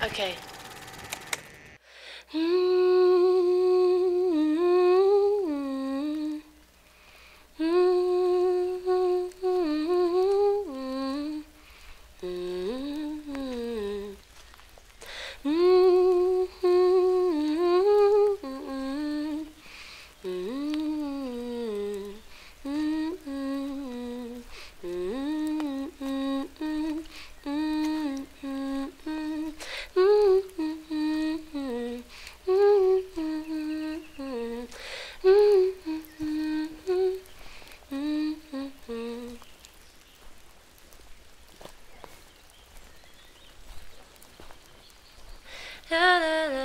Okay. Mm-hmm. Mm-hmm. Mm-hmm. La, la, la,